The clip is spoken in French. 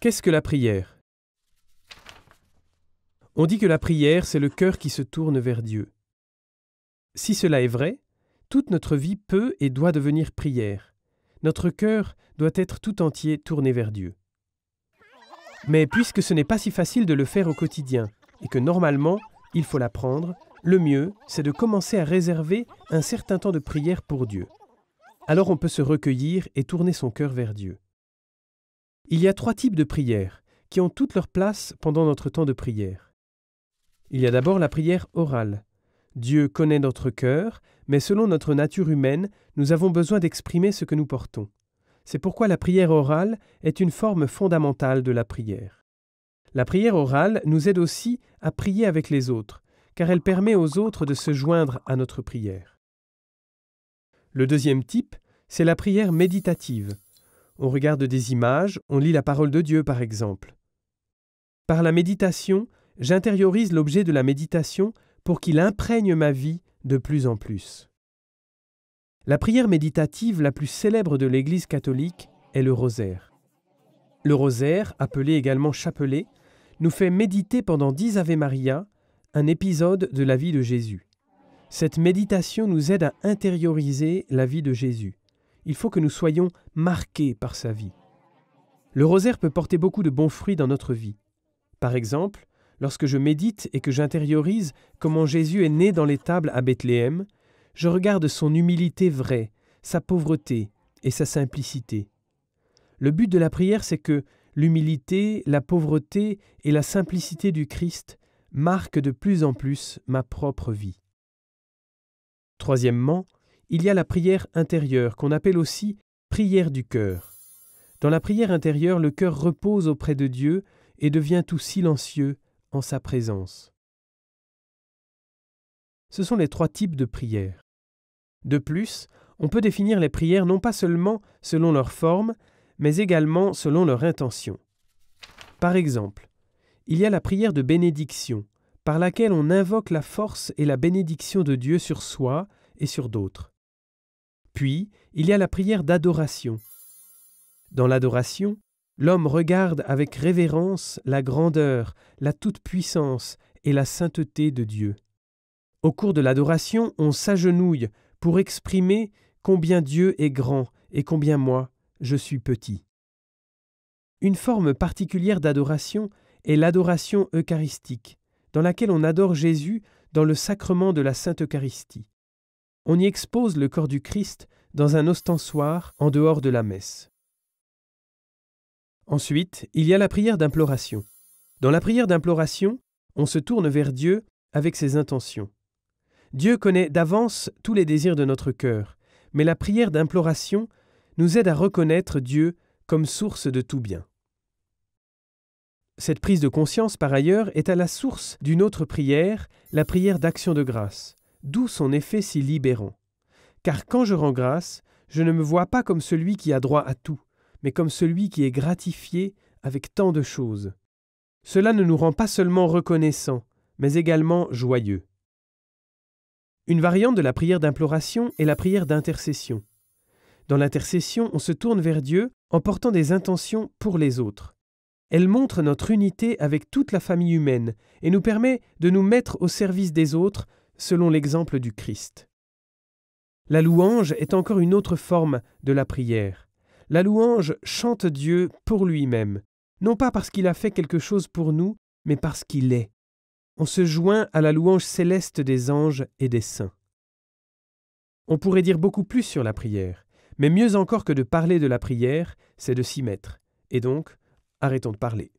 Qu'est-ce que la prière? On dit que la prière, c'est le cœur qui se tourne vers Dieu. Si cela est vrai, toute notre vie peut et doit devenir prière. Notre cœur doit être tout entier tourné vers Dieu. Mais puisque ce n'est pas si facile de le faire au quotidien, et que normalement, il faut l'apprendre, le mieux, c'est de commencer à réserver un certain temps de prière pour Dieu. Alors on peut se recueillir et tourner son cœur vers Dieu. Il y a trois types de prières qui ont toute leur place pendant notre temps de prière. Il y a d'abord la prière orale. Dieu connaît notre cœur, mais selon notre nature humaine, nous avons besoin d'exprimer ce que nous portons. C'est pourquoi la prière orale est une forme fondamentale de la prière. La prière orale nous aide aussi à prier avec les autres, car elle permet aux autres de se joindre à notre prière. Le deuxième type, c'est la prière méditative on regarde des images, on lit la parole de Dieu par exemple. Par la méditation, j'intériorise l'objet de la méditation pour qu'il imprègne ma vie de plus en plus. La prière méditative la plus célèbre de l'Église catholique est le rosaire. Le rosaire, appelé également chapelet, nous fait méditer pendant dix Ave Maria un épisode de la vie de Jésus. Cette méditation nous aide à intérioriser la vie de Jésus il faut que nous soyons marqués par sa vie. Le rosaire peut porter beaucoup de bons fruits dans notre vie. Par exemple, lorsque je médite et que j'intériorise comment Jésus est né dans l'étable à Bethléem, je regarde son humilité vraie, sa pauvreté et sa simplicité. Le but de la prière, c'est que l'humilité, la pauvreté et la simplicité du Christ marquent de plus en plus ma propre vie. Troisièmement, il y a la prière intérieure, qu'on appelle aussi prière du cœur. Dans la prière intérieure, le cœur repose auprès de Dieu et devient tout silencieux en sa présence. Ce sont les trois types de prières. De plus, on peut définir les prières non pas seulement selon leur forme, mais également selon leur intention. Par exemple, il y a la prière de bénédiction, par laquelle on invoque la force et la bénédiction de Dieu sur soi et sur d'autres. Puis, il y a la prière d'adoration. Dans l'adoration, l'homme regarde avec révérence la grandeur, la toute-puissance et la sainteté de Dieu. Au cours de l'adoration, on s'agenouille pour exprimer combien Dieu est grand et combien moi, je suis petit. Une forme particulière d'adoration est l'adoration eucharistique, dans laquelle on adore Jésus dans le sacrement de la Sainte Eucharistie on y expose le corps du Christ dans un ostensoir en dehors de la messe. Ensuite, il y a la prière d'imploration. Dans la prière d'imploration, on se tourne vers Dieu avec ses intentions. Dieu connaît d'avance tous les désirs de notre cœur, mais la prière d'imploration nous aide à reconnaître Dieu comme source de tout bien. Cette prise de conscience, par ailleurs, est à la source d'une autre prière, la prière d'action de grâce d'où son effet si libérant. Car quand je rends grâce, je ne me vois pas comme celui qui a droit à tout, mais comme celui qui est gratifié avec tant de choses. Cela ne nous rend pas seulement reconnaissants, mais également joyeux. Une variante de la prière d'imploration est la prière d'intercession. Dans l'intercession, on se tourne vers Dieu en portant des intentions pour les autres. Elle montre notre unité avec toute la famille humaine et nous permet de nous mettre au service des autres selon l'exemple du Christ. La louange est encore une autre forme de la prière. La louange chante Dieu pour lui-même, non pas parce qu'il a fait quelque chose pour nous, mais parce qu'il est. On se joint à la louange céleste des anges et des saints. On pourrait dire beaucoup plus sur la prière, mais mieux encore que de parler de la prière, c'est de s'y mettre. Et donc, arrêtons de parler.